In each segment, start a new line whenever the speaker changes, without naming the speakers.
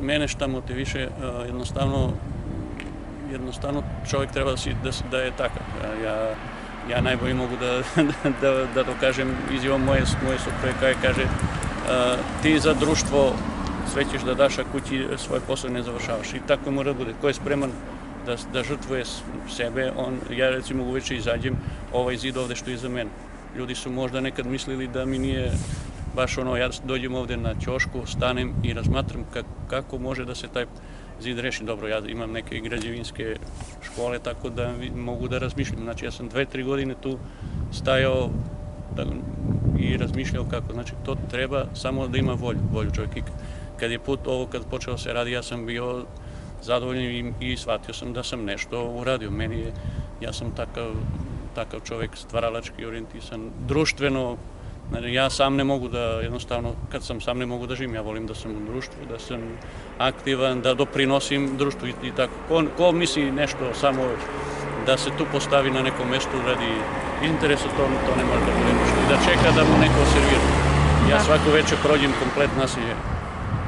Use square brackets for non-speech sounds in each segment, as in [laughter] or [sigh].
Mene šta motiviše, uh, jednostavno, jednostavno čovjek treba da, si, da, da je takav. Ja, ja najbolje mogu da, [laughs] da, da dokažem izjavom moje, moje supre koja kaže uh, ti za društvo sve ćeš da daš, a kući svoj posao ne završavaš. I tako mora da bude. Ko je spreman da, da žrtvuje sebe, on, ja recimo uveče izađem, ovaj zid ovde što je iza mene. Ljudi su možda nekad mislili da mi nije baš ono, ja dođem ovde na ćošku, stanem i razmatram kako, kako može da se taj zid reši. Dobro, ja imam neke građevinske škole, tako da mogu da razmišljam. Znači, ja sam dve, tri godine tu stajao da, i razmišljao kako. Znači, to treba samo da ima volju, volju čovjek. Kad je put ovo, kad počeo se radi, ja sam bio zadovoljan i, i shvatio sam da sam nešto uradio. Meni je, ja sam takav, takav čovjek stvaralački orijentisan, društveno, ja sam ne mogu da, jednostavno, kad sam sam ne mogu da živim, ja volim da sam u društvu, da sam aktivan, da doprinosim društvu i, i tako. Ko, ko misli nešto samo da se tu postavi na nekom mestu radi interesa, to, to ne može da bude nešto. I da čeka da mu neko servira. Ja svako večer prođem komplet nasilje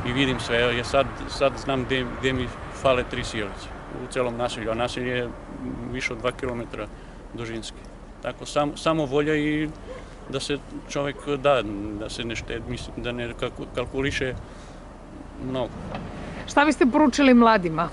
i vidim sve. Ja sad, sad znam gde, gde mi fale tri sijalice u celom nasilju, a nasilje je više od 2 km dužinski. Tako, sam, samo volja i da se čovek da, da se ne štedi, mislim, da ne kalkuliše mnogo.
Šta biste poručili mladima?